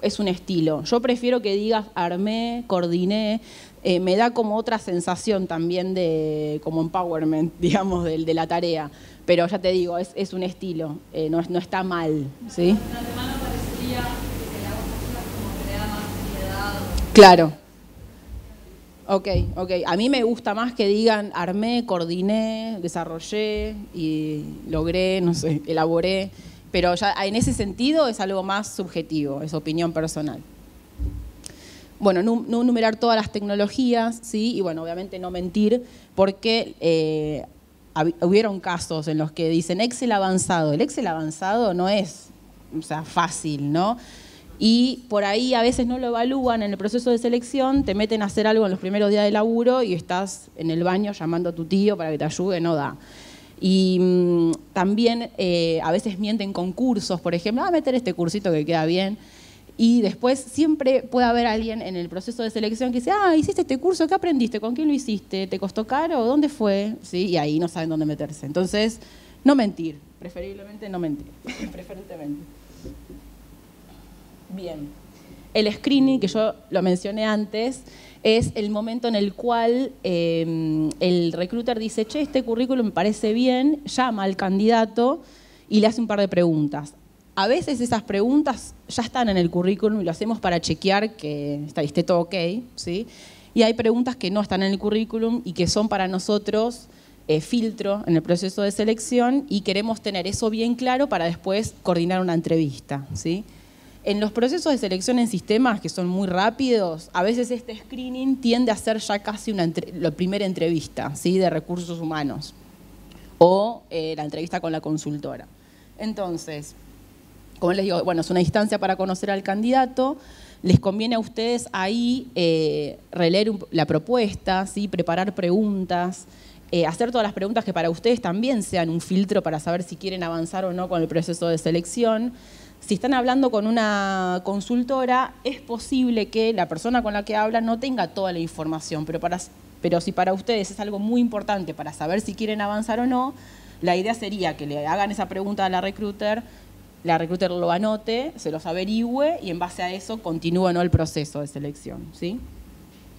[SPEAKER 1] es un estilo. Yo prefiero que digas armé, coordiné, eh, me da como otra sensación también de como empowerment, digamos, de, de la tarea. Pero ya te digo, es, es un estilo, eh, no, no, está mal. ¿sí? Claro. Ok, ok. A mí me gusta más que digan armé, coordiné, desarrollé y logré, no sé, elaboré. Pero ya en ese sentido es algo más subjetivo, es opinión personal. Bueno, no, no numerar todas las tecnologías, ¿sí? Y bueno, obviamente no mentir, porque eh, hubieron casos en los que dicen Excel avanzado. El Excel avanzado no es, o sea, fácil, ¿no? Y por ahí a veces no lo evalúan en el proceso de selección, te meten a hacer algo en los primeros días de laburo y estás en el baño llamando a tu tío para que te ayude, no da. Y mmm, también eh, a veces mienten con cursos, por ejemplo, a ah, meter este cursito que queda bien. Y después siempre puede haber alguien en el proceso de selección que dice, ah, hiciste este curso, ¿qué aprendiste? ¿Con quién lo hiciste? ¿Te costó caro? ¿Dónde fue? ¿Sí? Y ahí no saben dónde meterse. Entonces, no mentir, preferiblemente no mentir, preferentemente. Bien. El screening, que yo lo mencioné antes, es el momento en el cual eh, el recruiter dice, che, este currículum me parece bien, llama al candidato y le hace un par de preguntas. A veces esas preguntas ya están en el currículum y lo hacemos para chequear que está, esté todo ok, ¿sí? Y hay preguntas que no están en el currículum y que son para nosotros eh, filtro en el proceso de selección y queremos tener eso bien claro para después coordinar una entrevista, ¿sí? En los procesos de selección en sistemas, que son muy rápidos, a veces este screening tiende a ser ya casi una la primera entrevista ¿sí? de recursos humanos o eh, la entrevista con la consultora. Entonces, como les digo, bueno, es una instancia para conocer al candidato, les conviene a ustedes ahí eh, releer la propuesta, ¿sí? preparar preguntas, eh, hacer todas las preguntas que para ustedes también sean un filtro para saber si quieren avanzar o no con el proceso de selección. Si están hablando con una consultora, es posible que la persona con la que hablan no tenga toda la información, pero para Pero si para ustedes es algo muy importante para saber si quieren avanzar o no, la idea sería que le hagan esa pregunta a la recruiter, la recruiter lo anote, se los averigüe y en base a eso continúe o no el proceso de selección. ¿sí?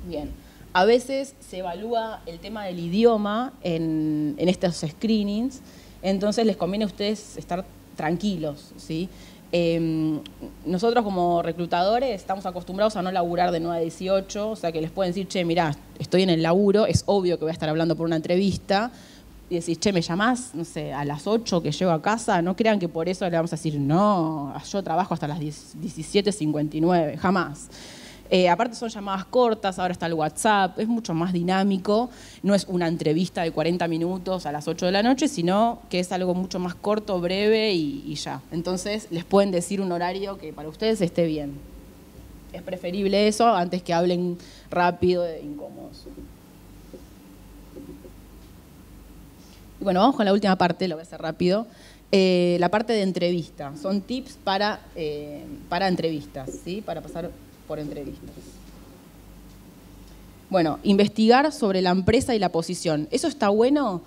[SPEAKER 1] Bien. A veces se evalúa el tema del idioma en, en estos screenings, entonces les conviene a ustedes estar tranquilos. ¿sí? Eh, nosotros como reclutadores estamos acostumbrados a no laburar de 9 a 18, o sea que les pueden decir, che, mirá, estoy en el laburo, es obvio que voy a estar hablando por una entrevista, y decís, che, me llamás, no sé, a las 8 que llego a casa, no crean que por eso le vamos a decir, no, yo trabajo hasta las 17.59, jamás. Eh, aparte son llamadas cortas, ahora está el WhatsApp, es mucho más dinámico, no es una entrevista de 40 minutos a las 8 de la noche, sino que es algo mucho más corto, breve y, ya. Entonces les pueden decir un horario que para ustedes esté bien. Es preferible eso antes que hablen rápido e incómodos. Y bueno, vamos con la última parte, lo voy a hacer rápido. Eh, la parte de entrevista. Son tips para, eh, para entrevistas, ¿sí? Para pasar por entrevistas. Bueno, investigar sobre la empresa y la posición. Eso está bueno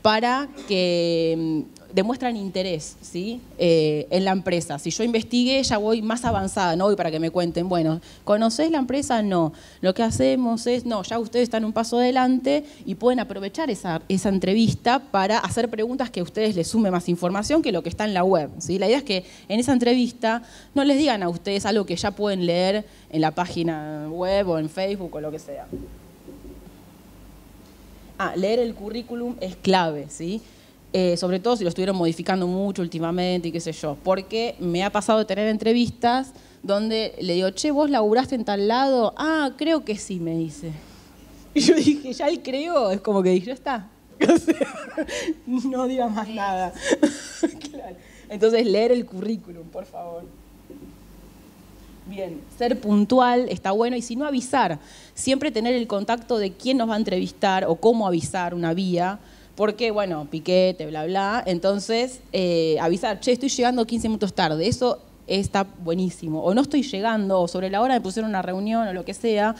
[SPEAKER 1] para que mm, demuestran interés ¿sí? Eh, en la empresa. Si yo investigué, ya voy más avanzada, no voy para que me cuenten, bueno, ¿conocés la empresa? No. Lo que hacemos es, no, ya ustedes están un paso adelante y pueden aprovechar esa, esa entrevista para hacer preguntas que a ustedes les sume más información que lo que está en la web. ¿sí? La idea es que en esa entrevista no les digan a ustedes algo que ya pueden leer en la página web o en Facebook o lo que sea. Ah, leer el currículum es clave, ¿sí? Eh, sobre todo si lo estuvieron modificando mucho últimamente y qué sé yo, porque me ha pasado de tener entrevistas donde le digo, che, vos laburaste en tal lado, ah, creo que sí, me dice. Y yo dije, ya el creo, es como que dije, ya está. no diga más nada. claro. Entonces, leer el currículum, por favor. Bien, ser puntual está bueno y si no avisar, siempre tener el contacto de quién nos va a entrevistar o cómo avisar una vía porque, bueno, piquete, bla, bla. Entonces, eh, avisar, che, estoy llegando 15 minutos tarde, eso está buenísimo. O no estoy llegando, o sobre la hora me pusieron una reunión o lo que sea,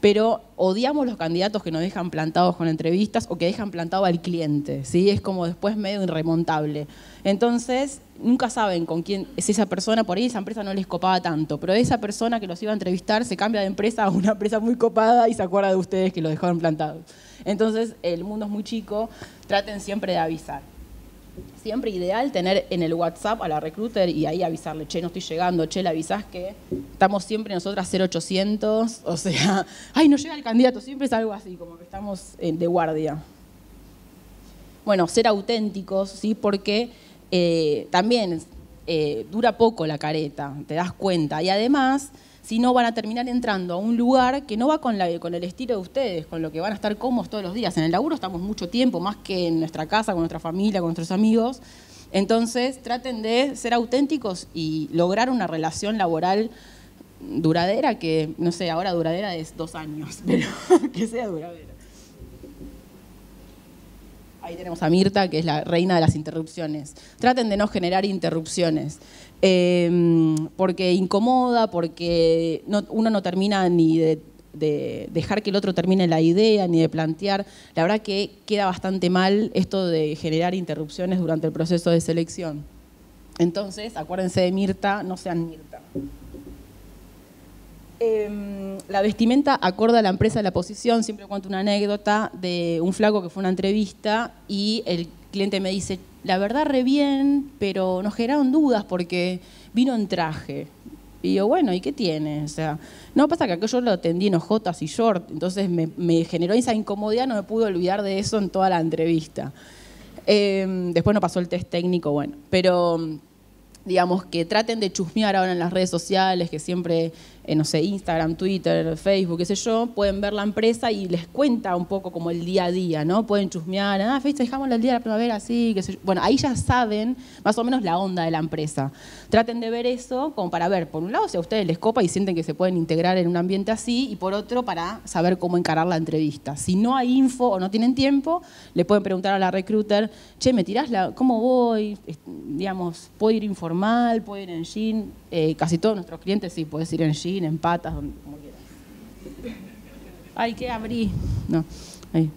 [SPEAKER 1] pero odiamos los candidatos que nos dejan plantados con entrevistas o que dejan plantado al cliente, ¿sí? Es como después medio irremontable. Entonces, nunca saben con quién es esa persona, por ahí esa empresa no les copaba tanto, pero esa persona que los iba a entrevistar se cambia de empresa a una empresa muy copada y se acuerda de ustedes que lo dejaron plantados. Entonces, el mundo es muy chico, traten siempre de avisar. Siempre ideal tener en el WhatsApp a la recruiter y ahí avisarle, che, no estoy llegando, che, le avisás que estamos siempre nosotras 0800, o sea, ay, no llega el candidato, siempre es algo así, como que estamos eh, de guardia. Bueno, ser auténticos, ¿sí? Porque eh, también eh, dura poco la careta, te das cuenta. Y además, si no van a terminar entrando a un lugar que no va con, la, con el estilo de ustedes, con lo que van a estar cómodos todos los días. En el laburo estamos mucho tiempo, más que en nuestra casa, con nuestra familia, con nuestros amigos. Entonces, traten de ser auténticos y lograr una relación laboral duradera, que, no sé, ahora duradera es dos años, pero que sea duradera. Ahí tenemos a Mirta, que es la reina de las interrupciones. Traten de no generar interrupciones, eh, porque incomoda, porque no, uno no termina ni de, de, dejar que el otro termine la idea, ni de plantear. La verdad que queda bastante mal esto de generar interrupciones durante el proceso de selección. Entonces, acuérdense de Mirta, no sean Mirta. Eh, la vestimenta acorde a la empresa de la posición. Siempre cuento una anécdota de un flaco que fue una entrevista y el cliente me dice, la verdad re bien, pero nos generaron dudas porque vino en traje. Y yo, bueno, ¿y qué tiene? O sea, no pasa que aquello lo atendí en ojotas y short, entonces me, generó esa incomodidad, no me pude olvidar de eso en toda la entrevista. Eh, después no pasó el test técnico, bueno, pero digamos que traten de chusmear ahora en las redes sociales, que siempre eh, no sé, Instagram, Twitter, Facebook, qué sé yo, pueden ver la empresa y les cuenta un poco como el día a día, ¿no? Pueden chusmear, ah, festejamos el día de la primavera, así, qué sé yo. Bueno, ahí ya saben más o menos la onda de la empresa. Traten de ver eso como para ver, por un lado, si a ustedes les copa y sienten que se pueden integrar en un ambiente así, y por otro, para saber cómo encarar la entrevista. Si no hay info o no tienen tiempo, le pueden preguntar a la recruiter, che, ¿me tirás la, cómo voy? Digamos, ¿puedo ir informal? ¿Puedo ir en jean? Eh, casi todos nuestros clientes sí, puedes ir en jean en patas, donde, como quieras. Ay, ¿qué abrí? No. Ahí.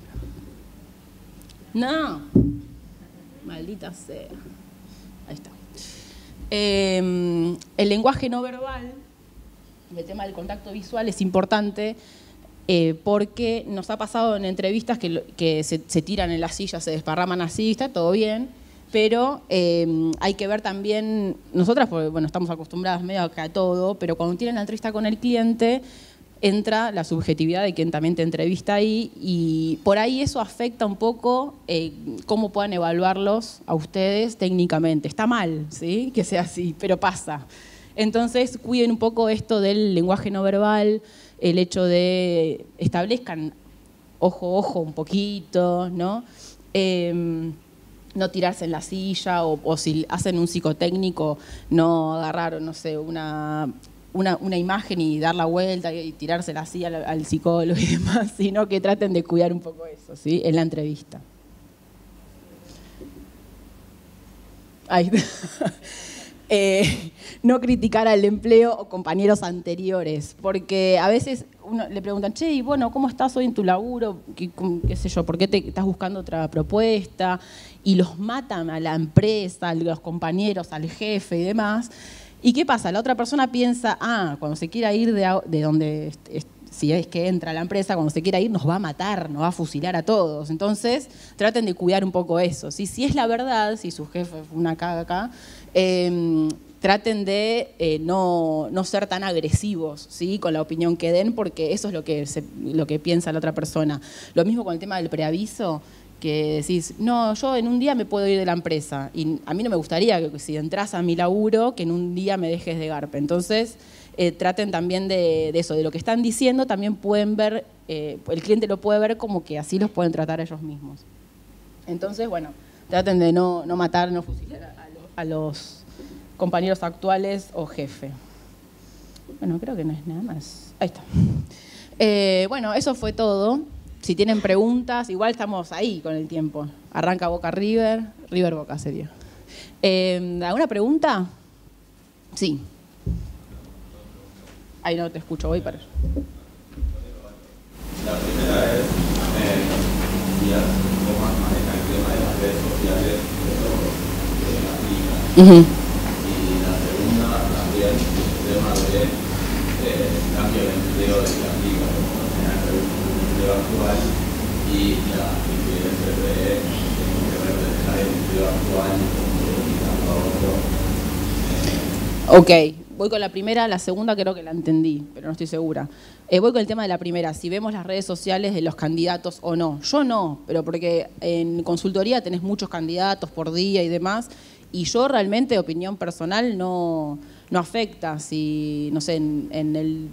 [SPEAKER 1] No. Maldita sea. Ahí está. Eh, el lenguaje no verbal, el tema del contacto visual es importante eh, porque nos ha pasado en entrevistas que, se tiran en la silla, se desparraman así, está todo bien, pero eh, hay que ver también, nosotras, porque bueno, estamos acostumbradas medio a todo, pero cuando tienen la entrevista con el cliente, entra la subjetividad de quien también te entrevista ahí y por ahí eso afecta un poco eh, cómo puedan evaluarlos a ustedes técnicamente. Está mal, ¿sí? Que sea así, pero pasa. Entonces, cuiden un poco esto del lenguaje no verbal, el hecho de establezcan ojo, ojo un poquito, ¿no? Em, no tirarse en la silla o, o si hacen un psicotécnico, no agarrar, no sé, una, una, una imagen y dar la vuelta y, y tirársela así al, psicólogo y demás, sino que traten de cuidar un poco eso, ¿sí? En la entrevista. Ahí. Eh, no criticar al empleo o compañeros anteriores, porque a veces uno le preguntan, che, y bueno, ¿cómo estás hoy en tu laburo? ¿Qué, sé yo? ¿Por qué te estás buscando otra propuesta? Y los matan a la empresa, a los compañeros, al jefe y demás. ¿Y qué pasa? La otra persona piensa, ah, cuando se quiera ir de, de donde, si es que entra a la empresa, cuando se quiera ir, nos va a matar, nos va a fusilar a todos. Entonces, traten de cuidar un poco eso. ¿sí? Si es la verdad, si su jefe fue una caga acá, eh, traten de eh, no, no ser tan agresivos ¿sí? con la opinión que den, porque eso es lo que, lo que piensa la otra persona. Lo mismo con el tema del preaviso, que decís, no, yo en un día me puedo ir de la empresa. Y a mí no me gustaría que si entras a mi laburo, que en un día me dejes de garpe. Entonces, eh, traten también de, eso, de lo que están diciendo, también pueden ver, eh, el cliente lo puede ver como que así los pueden tratar ellos mismos. Entonces, bueno, traten de no, no matar, no fusilar a, a lo- a los compañeros actuales o jefe. Bueno, creo que no es nada más. Ahí está. Eh, bueno, eso fue todo. Si tienen preguntas, igual estamos ahí con el tiempo. Arranca Boca River, River Boca sería. ¿Alguna pregunta? Sí. Ahí no te escucho, voy para allá.
[SPEAKER 4] La primera es eh, las cómo manejan el tema de las redes sociales de aplican.
[SPEAKER 1] Ujú.
[SPEAKER 4] Y la segunda también el tema de eh, cambio de empleo de que aplica, como tener el empleo actual y la incidencia de que de dejar el empleo actual y utilizando a otro.
[SPEAKER 1] Ok, voy con la primera, la segunda creo que la entendí, pero no estoy segura. Eh, voy con el tema de la primera, si vemos las redes sociales de los candidatos o no. Yo no, pero porque en consultoría tenés muchos candidatos por día y demás, y yo realmente, opinión personal, no, no afecta si, no sé, en, el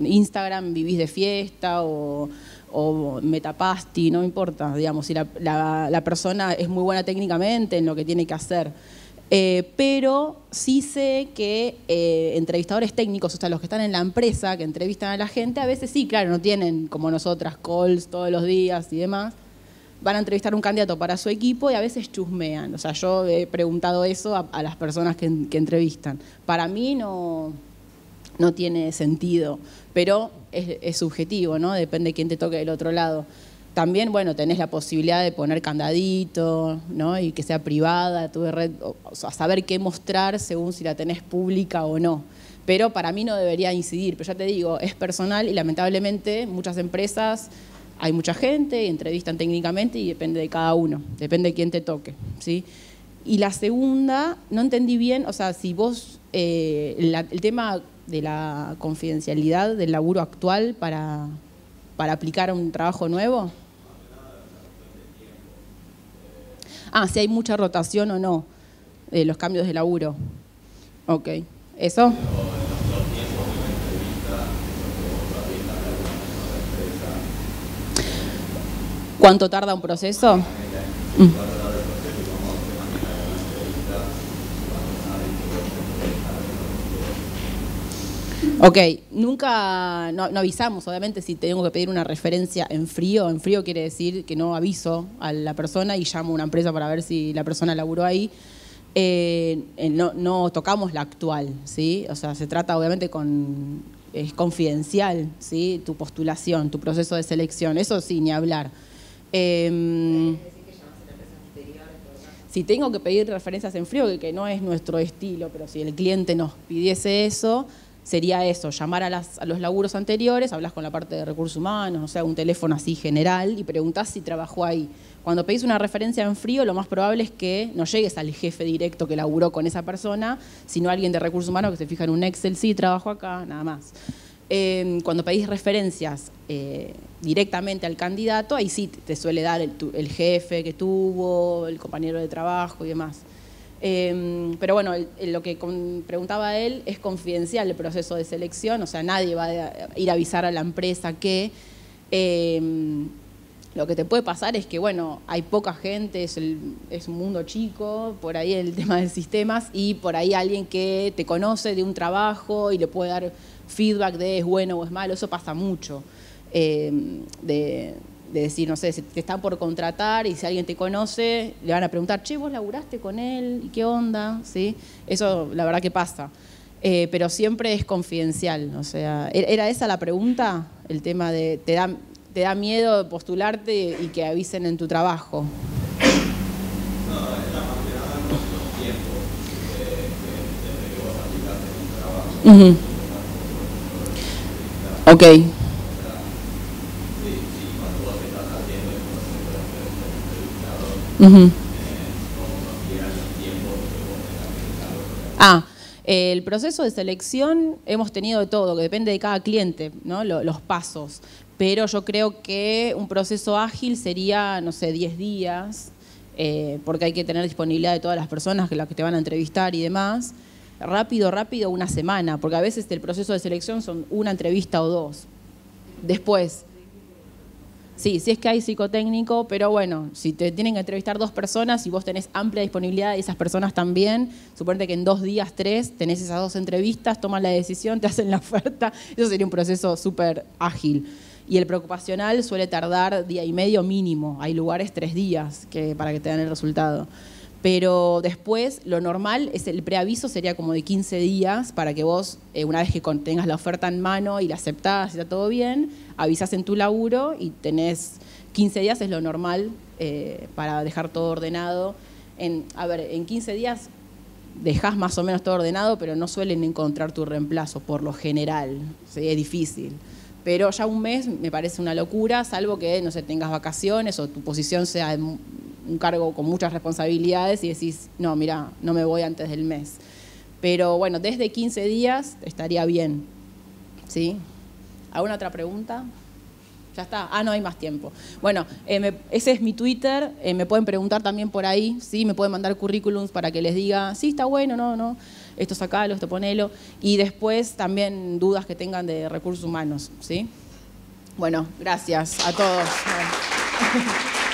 [SPEAKER 1] Instagram vivís de fiesta o, o metapasti, no importa, digamos, si la- la persona es muy buena técnicamente en lo que tiene que hacer. Eh, pero sí sé que eh, entrevistadores técnicos, o sea, los que están en la empresa, que entrevistan a la gente, a veces sí, claro, no tienen como nosotras calls todos los días y demás. Van a entrevistar un candidato para su equipo y a veces chusmean. O sea, yo he preguntado eso a, a las personas que, que entrevistan. Para mí no, no tiene sentido, pero es, es subjetivo, ¿no? Depende de quién te toque del otro lado. También, bueno, tenés la posibilidad de poner candadito, ¿no? Y que sea privada tu red, o, sea, saber qué mostrar según si la tenés pública o no. Pero para mí no debería incidir, pero ya te digo, es personal y lamentablemente muchas empresas, hay mucha gente, entrevistan técnicamente y depende de cada uno, depende de quién te toque, ¿sí? Y la segunda, no entendí bien, o sea, si vos, eh, la- el tema de la confidencialidad del laburo actual para, para aplicar a un trabajo nuevo. Ah, si hay mucha rotación o no, de los cambios de laburo. Ok, ¿eso? ¿Cuánto tarda un proceso? Mm. Ok, nunca, no, avisamos, obviamente, si tengo que pedir una referencia en frío. En frío quiere decir que no aviso a la persona y llamo a una empresa para ver si la persona laburó ahí. Eh, eh, no, no tocamos la actual, ¿sí? O sea, se trata obviamente con, es confidencial, ¿sí? Tu postulación, tu proceso de selección, eso sí, ni hablar. Em, si tengo que pedir referencias en frío, que, que no es nuestro estilo, pero si el cliente nos pidiese eso, sería eso, llamar a, los laburos anteriores, hablas con la parte de recursos humanos, o sea, un teléfono así general y preguntás si trabajó ahí. Cuando pedís una referencia en frío, lo más probable es que no llegues al jefe directo que laburó con esa persona, sino a alguien de recursos humanos que se fija en un Excel, sí, trabajo acá, nada más. Em, cuando pedís referencias eh, directamente al candidato, ahí sí te suele dar el jefe que tuvo, el compañero de trabajo y demás. Em, pero bueno, lo que preguntaba él es confidencial el proceso de selección, o sea, nadie va a ir a avisar a la empresa que em, lo que te puede pasar es que, bueno, hay poca gente, es, es, un mundo chico, por ahí el tema de sistemas, y por ahí alguien que te conoce de un trabajo y le puede dar feedback de es bueno o es malo, eso pasa mucho. Em, de, de decir, no sé, si te está por contratar y si alguien te conoce, le van a preguntar, che, vos laburaste con él, ¿y qué onda? ¿Sí? Eso la verdad que pasa. Eh, pero siempre es confidencial, o sea, ¿e-, ¿era esa la pregunta? El tema de, ¿te da, te da miedo postularte y que avisen en tu trabajo?
[SPEAKER 4] No, es la más que nada tiempos desde que vos aplicaste en un
[SPEAKER 1] trabajo. Ok. Ah, el proceso de selección hemos tenido de todo, que depende de cada cliente, ¿no? los pasos. Pero yo creo que un proceso ágil sería, no sé, 10 días, eh, porque hay que tener disponibilidad de todas las personas que las que te van a entrevistar y demás. Rápido, rápido, una semana, porque a veces el proceso de selección son una entrevista o dos. Después, Sí, sí es que hay psicotécnico, pero bueno, si te tienen que entrevistar dos personas y vos tenés amplia disponibilidad de esas personas también, suponete que en dos días, tres, tenés esas dos entrevistas, toman la decisión, te hacen la oferta, eso sería un proceso súper ágil. Y el preocupacional suele tardar día y medio mínimo, hay lugares tres días que, para que te den el resultado. Pero después, lo normal es el preaviso sería como de 15 días para que vos, eh, una vez que tengas la oferta en mano y la aceptás y está todo bien, avisas en tu laburo y tenés 15 días, es lo normal eh, para dejar todo ordenado. En, a ver, en 15 días dejas más o menos todo ordenado, pero no suelen encontrar tu reemplazo, por lo general. Es difícil. Pero ya un mes me parece una locura, salvo que no sé, tengas vacaciones o tu posición sea un cargo con muchas responsabilidades y decís, no, mira, no me voy antes del mes. Pero bueno, desde 15 días estaría bien. ¿Sí? ¿Alguna otra pregunta? Ya está. Ah, no hay más tiempo. Bueno, eh, ese es mi Twitter. Eh, me pueden preguntar también por ahí. ¿sí? Me pueden mandar currículums para que les diga, sí, está bueno, no, no. Esto sacalo, esto ponelo. Y después también dudas que tengan de recursos humanos. ¿sí? Bueno, gracias a todos.